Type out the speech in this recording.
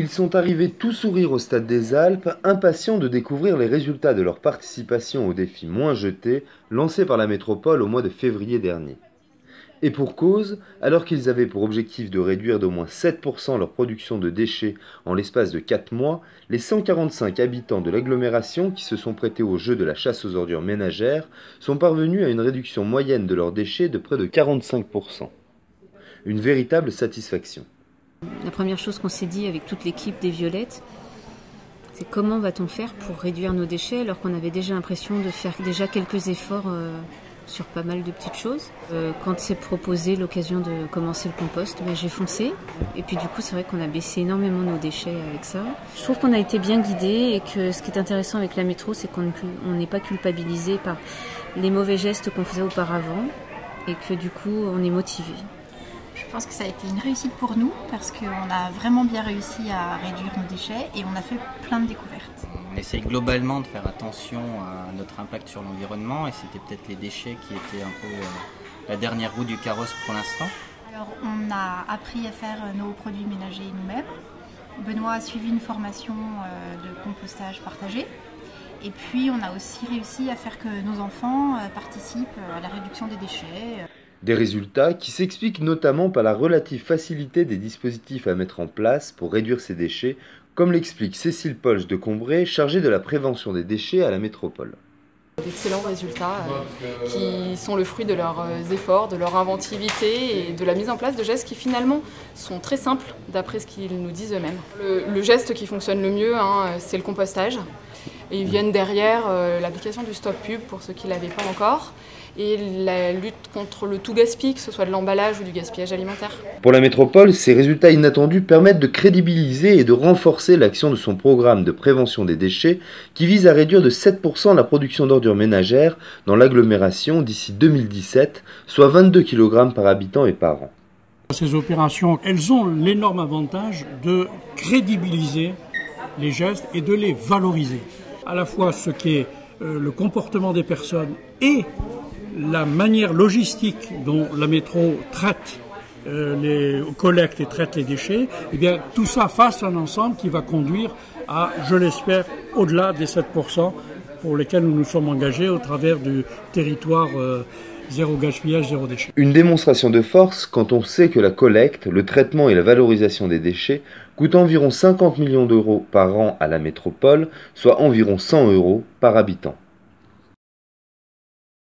Ils sont arrivés tout sourire au Stade des Alpes, impatients de découvrir les résultats de leur participation au défi Moins jeté lancé par la métropole au mois de février dernier. Et pour cause, alors qu'ils avaient pour objectif de réduire d'au moins 7% leur production de déchets en l'espace de 4 mois, les 145 habitants de l'agglomération qui se sont prêtés au jeu de la chasse aux ordures ménagères sont parvenus à une réduction moyenne de leurs déchets de près de 45%. Une véritable satisfaction. La première chose qu'on s'est dit avec toute l'équipe des Violettes, c'est comment va-t-on faire pour réduire nos déchets alors qu'on avait déjà l'impression de faire déjà quelques efforts euh, sur pas mal de petites choses. Euh, quand c'est proposé l'occasion de commencer le compost, ben, j'ai foncé. Et puis du coup, c'est vrai qu'on a baissé énormément nos déchets avec ça. Je trouve qu'on a été bien guidé et que ce qui est intéressant avec la métro, c'est qu'on n'est pas culpabilisé par les mauvais gestes qu'on faisait auparavant et que du coup, on est motivé. Je pense que ça a été une réussite pour nous parce qu'on a vraiment bien réussi à réduire nos déchets et on a fait plein de découvertes. On essaye globalement de faire attention à notre impact sur l'environnement et c'était peut-être les déchets qui étaient un peu euh, la dernière roue du carrosse pour l'instant. Alors on a appris à faire nos produits ménagers nous-mêmes. Benoît a suivi une formation euh, de compostage partagé. Et puis on a aussi réussi à faire que nos enfants euh, participent à la réduction des déchets. Des résultats qui s'expliquent notamment par la relative facilité des dispositifs à mettre en place pour réduire ces déchets, comme l'explique Cécile Polch de Combray, chargée de la prévention des déchets à la métropole. D'excellents résultats euh, qui sont le fruit de leurs euh, efforts, de leur inventivité et de la mise en place de gestes qui finalement sont très simples d'après ce qu'ils nous disent eux-mêmes. Le, geste qui fonctionne le mieux, hein, c'est le compostage. Et ils viennent derrière euh, l'application du stop pub pour ceux qui ne l'avaient pas encore et la lutte contre le tout gaspillage, que ce soit de l'emballage ou du gaspillage alimentaire. Pour la métropole, ces résultats inattendus permettent de crédibiliser et de renforcer l'action de son programme de prévention des déchets qui vise à réduire de 7% la production d'ordures ménagères dans l'agglomération d'ici 2017, soit 22 kg par habitant et par an. Ces opérations, elles ont l'énorme avantage de crédibiliser les gestes et de les valoriser. À la fois ce qui est euh, le comportement des personnes et la manière logistique dont la métro traite euh, les collecte et traite les déchets, eh tout ça fasse un ensemble qui va conduire à, je l'espère, au-delà des 7% pour lesquels nous nous sommes engagés au travers du territoire euh, zéro gaspillage, zéro déchet. Une démonstration de force quand on sait que la collecte, le traitement et la valorisation des déchets coûtent environ 50 millions d'euros par an à la métropole, soit environ 100 euros par habitant.